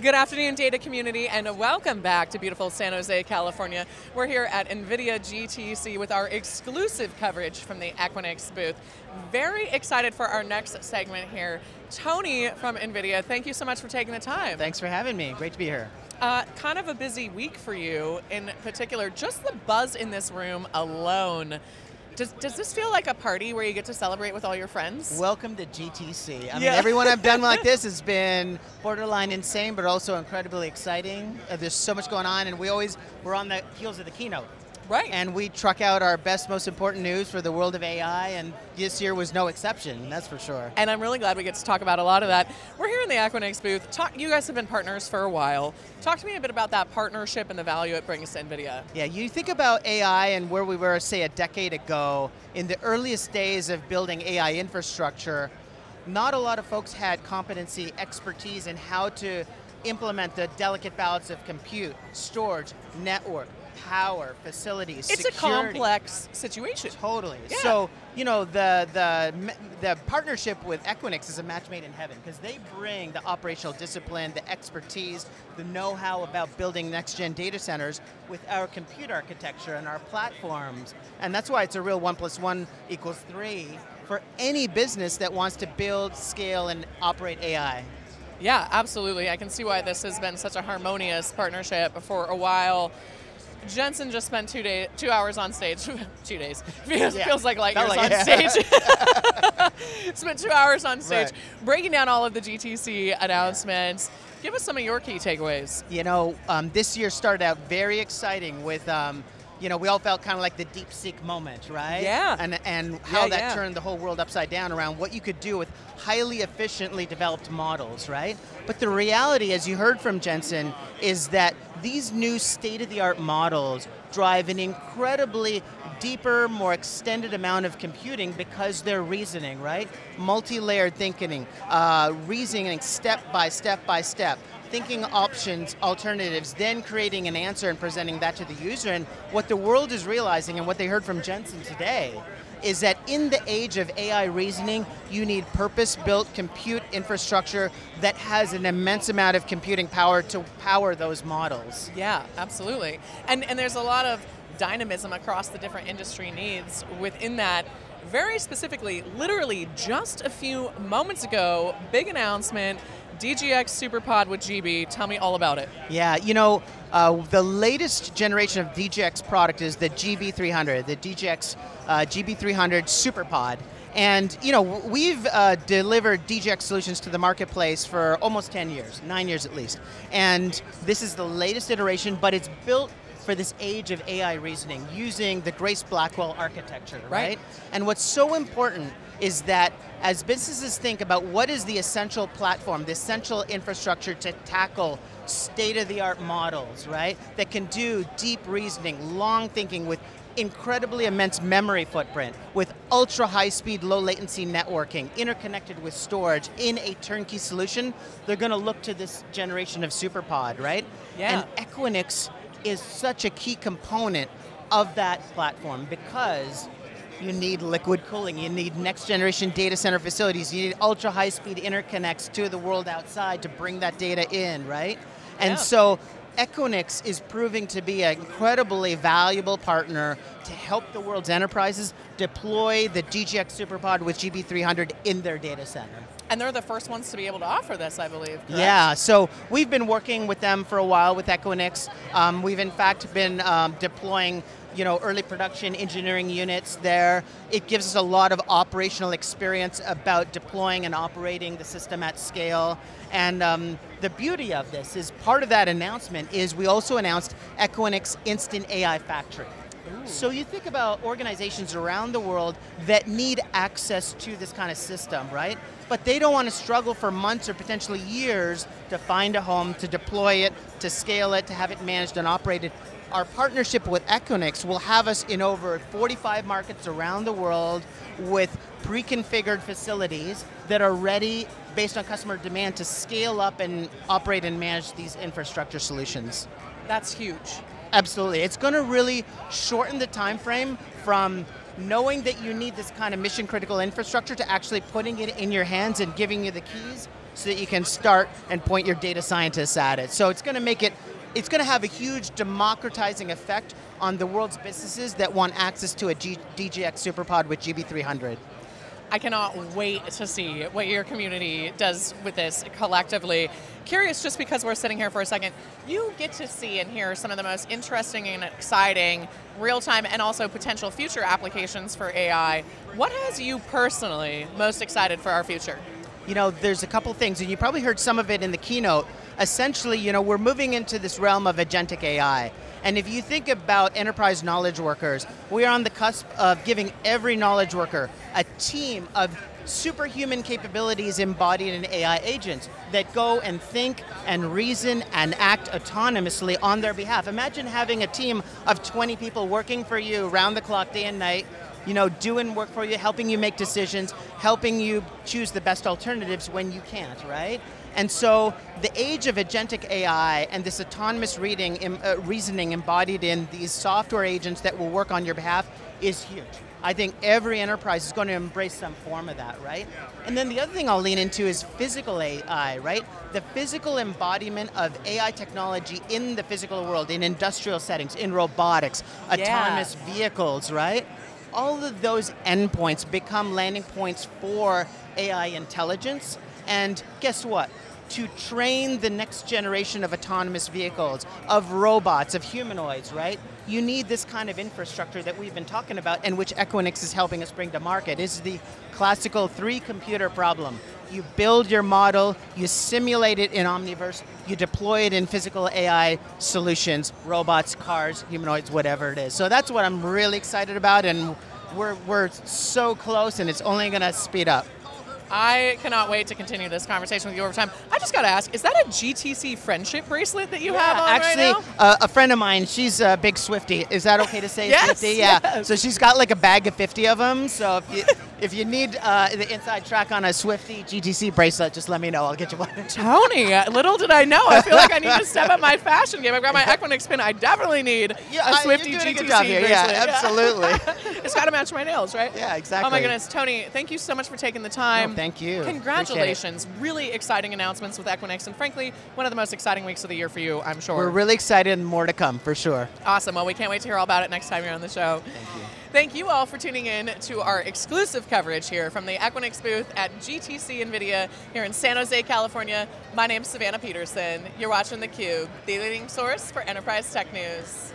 Good afternoon, data community, and welcome back to beautiful San Jose, California. We're here at NVIDIA GTC with our exclusive coverage from the Equinix booth. Very excited for our next segment here. Tony from NVIDIA, thank you so much for taking the time. Thanks for having me. Great to be here. Uh, kind of a busy week for you in particular. Just the buzz in this room alone does, does this feel like a party where you get to celebrate with all your friends? Welcome to GTC. I yeah. mean, everyone I've done like this has been borderline insane, but also incredibly exciting. Uh, there's so much going on, and we always, we're on the heels of the keynote. Right. And we truck out our best, most important news for the world of AI, and this year was no exception, that's for sure. And I'm really glad we get to talk about a lot of that. We're here in the Equinix booth. Talk, you guys have been partners for a while. Talk to me a bit about that partnership and the value it brings to NVIDIA. Yeah, you think about AI and where we were, say, a decade ago, in the earliest days of building AI infrastructure, not a lot of folks had competency, expertise in how to implement the delicate balance of compute, storage, network, power, facilities, it's security. a complex situation. Totally. Yeah. So you know the the the partnership with Equinix is a match made in heaven because they bring the operational discipline, the expertise, the know-how about building next-gen data centers with our compute architecture and our platforms, and that's why it's a real one plus one equals three for any business that wants to build, scale, and operate AI. Yeah, absolutely. I can see why this has been such a harmonious partnership for a while. Jensen just spent two day, two hours on stage. two days feels, yeah. feels like light years like, on yeah. stage. spent two hours on stage right. breaking down all of the GTC announcements. Yeah. Give us some of your key takeaways. You know, um, this year started out very exciting with. Um, you know, we all felt kind of like the DeepSeek moment, right? Yeah. And and how that turned the whole world upside down around what you could do with highly efficiently developed models, right? But the reality, as you heard from Jensen, is that these new state-of-the-art models drive an incredibly deeper, more extended amount of computing because they're reasoning, right? Multi-layered thinking, uh, reasoning step by step by step thinking options, alternatives, then creating an answer and presenting that to the user. And what the world is realizing and what they heard from Jensen today is that in the age of AI reasoning, you need purpose-built compute infrastructure that has an immense amount of computing power to power those models. Yeah, absolutely. And, and there's a lot of dynamism across the different industry needs within that. Very specifically, literally just a few moments ago, big announcement, DGX SuperPod with GB. Tell me all about it. Yeah, you know, uh, the latest generation of DGX product is the GB300, the DGX uh, GB300 SuperPod. And you know, we've uh, delivered DGX solutions to the marketplace for almost 10 years, nine years at least. And this is the latest iteration, but it's built for this age of AI reasoning using the Grace Blackwell architecture, right? right? And what's so important is that as businesses think about what is the essential platform, the essential infrastructure to tackle state-of-the-art models, right? That can do deep reasoning, long thinking with incredibly immense memory footprint, with ultra high speed, low latency networking, interconnected with storage in a turnkey solution, they're going to look to this generation of SuperPod, right? Yeah. And Equinix is such a key component of that platform because you need liquid cooling, you need next generation data center facilities, you need ultra high speed interconnects to the world outside to bring that data in, right? And yeah. so Equinix is proving to be an incredibly valuable partner to help the world's enterprises deploy the DGX SuperPod with GB300 in their data center. And they're the first ones to be able to offer this, I believe. Correct? Yeah, so we've been working with them for a while with Equinix. Um, we've in fact been um, deploying you know, early production engineering units there. It gives us a lot of operational experience about deploying and operating the system at scale. And um, the beauty of this is part of that announcement is we also announced Equinix Instant AI Factory. So you think about organizations around the world that need access to this kind of system, right? But they don't want to struggle for months or potentially years to find a home, to deploy it, to scale it, to have it managed and operated our partnership with Equinix will have us in over 45 markets around the world with pre-configured facilities that are ready based on customer demand to scale up and operate and manage these infrastructure solutions. That's huge. Absolutely, it's going to really shorten the time frame from knowing that you need this kind of mission critical infrastructure to actually putting it in your hands and giving you the keys so that you can start and point your data scientists at it. So it's going to make it, it's going to have a huge democratizing effect on the world's businesses that want access to a G, DGX SuperPod with GB300. I cannot wait to see what your community does with this collectively. Curious, just because we're sitting here for a second, you get to see and hear some of the most interesting and exciting real time and also potential future applications for AI. What has you personally most excited for our future? You know, there's a couple things, and you probably heard some of it in the keynote. Essentially, you know, we're moving into this realm of agentic AI. And if you think about enterprise knowledge workers, we are on the cusp of giving every knowledge worker a team of superhuman capabilities embodied in AI agents that go and think and reason and act autonomously on their behalf. Imagine having a team of 20 people working for you round the clock, day and night, you know, doing work for you, helping you make decisions, helping you choose the best alternatives when you can't, right? And so the age of agentic AI and this autonomous reading, uh, reasoning embodied in these software agents that will work on your behalf is huge. I think every enterprise is going to embrace some form of that, right? And then the other thing I'll lean into is physical AI, right? The physical embodiment of AI technology in the physical world, in industrial settings, in robotics, yeah. autonomous vehicles, right? All of those endpoints become landing points for AI intelligence and guess what? To train the next generation of autonomous vehicles, of robots, of humanoids, right? You need this kind of infrastructure that we've been talking about and which Equinix is helping us bring to market. Is the classical three computer problem. You build your model, you simulate it in Omniverse, you deploy it in physical AI solutions, robots, cars, humanoids, whatever it is. So that's what I'm really excited about and we're, we're so close and it's only going to speed up. I cannot wait to continue this conversation with you over time. I just got to ask, is that a GTC friendship bracelet that you yeah, have on actually, right now? Uh, a friend of mine, she's a big Swiftie. Is that okay to say yes, Swiftie? Yeah. Yes. So she's got like a bag of 50 of them. So if you, if you need uh, the inside track on a Swiftie GTC bracelet, just let me know. I'll get you one. Tony, little did I know. I feel like I need to step up my fashion game. I've got my Equinix pin. I definitely need yeah, a Swiftie GTC bracelet. Yeah, absolutely. it's got to match my nails, right? Yeah, exactly. Oh my goodness, Tony, thank you so much for taking the time. No, thank you. Congratulations. Really exciting announcements with Equinix, and frankly, one of the most exciting weeks of the year for you, I'm sure. We're really excited and more to come, for sure. Awesome. Well, we can't wait to hear all about it next time you're on the show. Thank you. Thank you all for tuning in to our exclusive coverage here from the Equinix booth at GTC NVIDIA here in San Jose, California. My name is Savannah Peterson. You're watching theCUBE, the leading source for enterprise tech news.